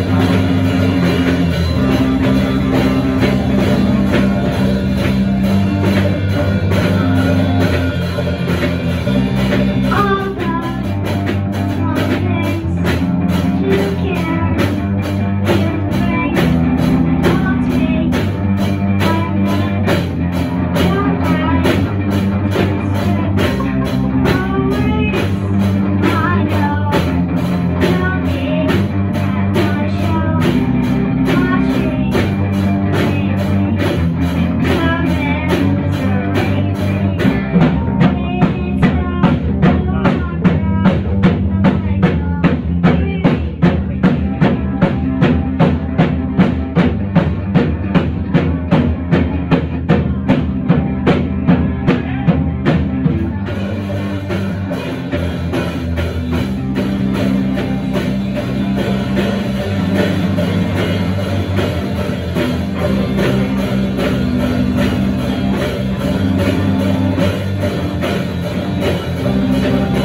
Amen. Thank you.